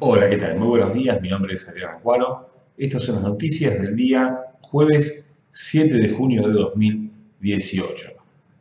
Hola, ¿qué tal? Muy buenos días, mi nombre es Adrián Juaro. Estas son las noticias del día jueves 7 de junio de 2018.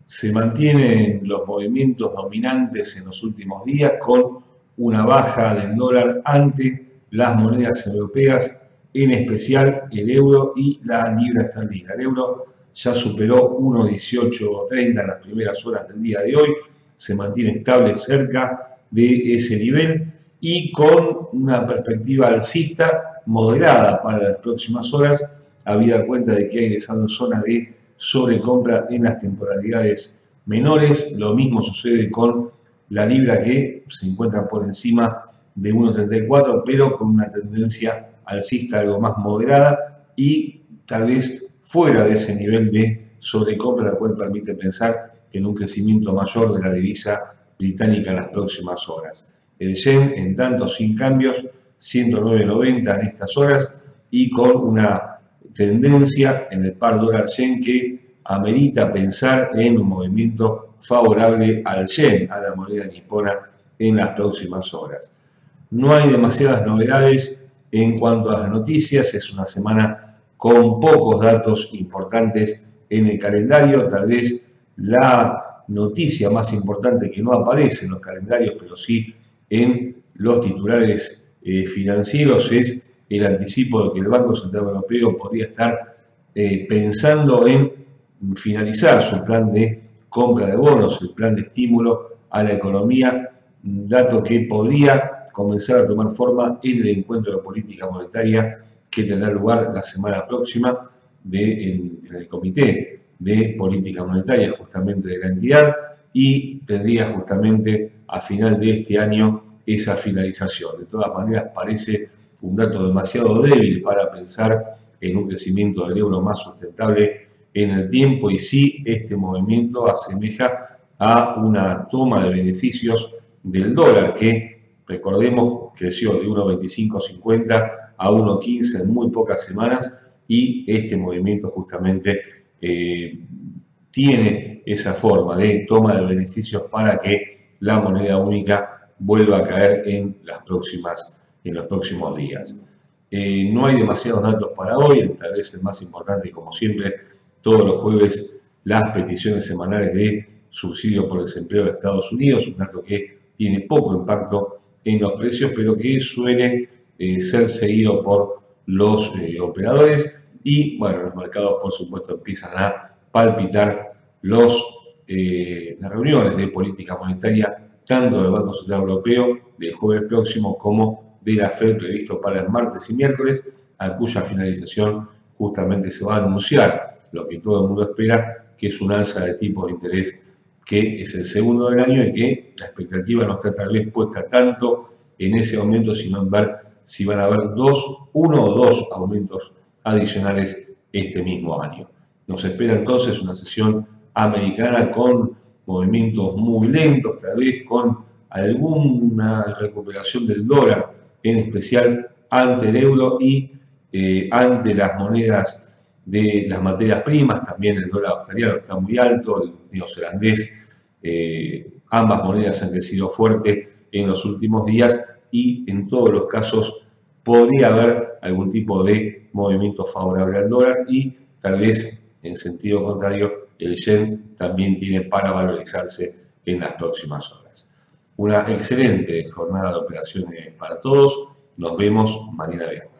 Se mantienen los movimientos dominantes en los últimos días con una baja del dólar ante las monedas europeas, en especial el euro y la libra esterlina. El euro ya superó 1.1830 en las primeras horas del día de hoy, se mantiene estable cerca de ese nivel y con una perspectiva alcista moderada para las próximas horas, habida cuenta de que hay ingresado zona de sobrecompra en las temporalidades menores. Lo mismo sucede con la libra que se encuentra por encima de 1.34, pero con una tendencia alcista algo más moderada y tal vez fuera de ese nivel de sobrecompra, la cual permite pensar en un crecimiento mayor de la divisa británica en las próximas horas. El yen, en tanto, sin cambios, 109.90 en estas horas y con una tendencia en el par dólar-yen que amerita pensar en un movimiento favorable al yen, a la moneda nipona, en las próximas horas. No hay demasiadas novedades en cuanto a las noticias, es una semana con pocos datos importantes en el calendario, tal vez la noticia más importante que no aparece en los calendarios, pero sí en los titulares eh, financieros es el anticipo de que el Banco Central Europeo podría estar eh, pensando en finalizar su plan de compra de bonos, el plan de estímulo a la economía, dato que podría comenzar a tomar forma en el encuentro de política monetaria que tendrá lugar la semana próxima en el Comité de Política Monetaria justamente de la entidad y tendría justamente a final de este año esa finalización. De todas maneras, parece un dato demasiado débil para pensar en un crecimiento del euro más sustentable en el tiempo y sí este movimiento asemeja a una toma de beneficios del dólar que, recordemos, creció de 1.2550 a 1.15 en muy pocas semanas y este movimiento justamente eh, tiene esa forma de toma de beneficios para que la moneda única vuelva a caer en, las próximas, en los próximos días. Eh, no hay demasiados datos para hoy, tal vez el más importante, como siempre, todos los jueves las peticiones semanales de subsidio por desempleo de Estados Unidos, un dato que tiene poco impacto en los precios, pero que suele eh, ser seguido por los operadores y, bueno, los mercados, por supuesto, empiezan a palpitar los, eh, las reuniones de política monetaria tanto del Banco Central Europeo del jueves próximo como de la FED previsto para el martes y miércoles, a cuya finalización justamente se va a anunciar lo que todo el mundo espera, que es un alza de tipos de interés que es el segundo del año y que la expectativa no está tal vez puesta tanto en ese aumento, sino en ver si van a haber dos, uno o dos aumentos adicionales este mismo año. Nos espera entonces una sesión americana con movimientos muy lentos, tal vez con alguna recuperación del dólar, en especial ante el euro y eh, ante las monedas de las materias primas, también el dólar australiano está muy alto, el neozelandés, eh, ambas monedas han crecido fuerte en los últimos días y en todos los casos podría haber algún tipo de movimiento favorable al dólar y tal vez en sentido contrario, el yen también tiene para valorizarse en las próximas horas. Una excelente jornada de operaciones para todos. Nos vemos mañana viernes.